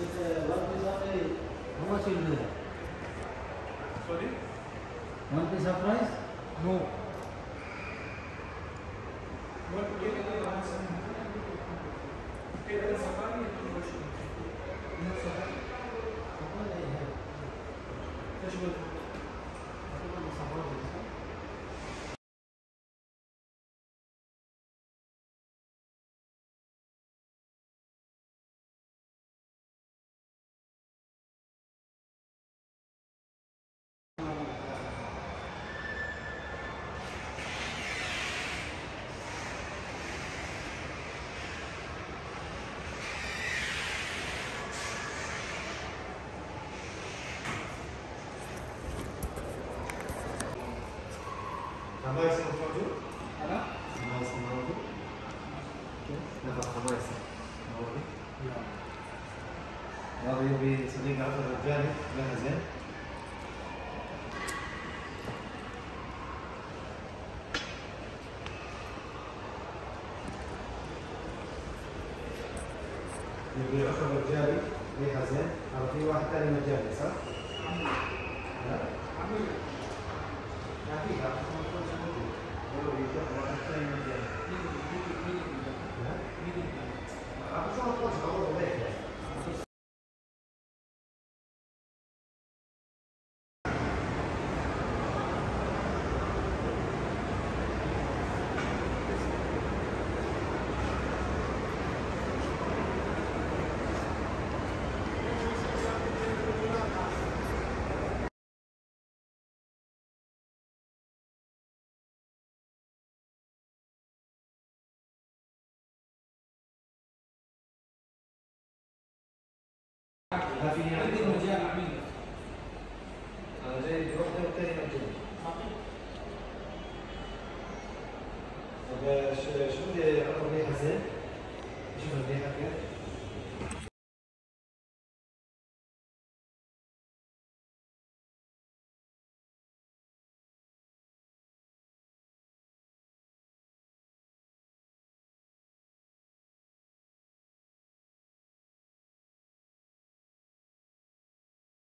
How much will be? Sorry? One piece of rice? No. What will be the answer? Take the safari and the motion. No, safari. Safari I have. Fish will. Safari. موجود؟ راضي بصديق عبد الرجالي لها زين؟ يبي عشر رجالي ريحه زين، في واحد ثاني مجاني صح؟ الوحده والثاني مجهول طب شوف لي عمر منيحه زين شوف منيحه كده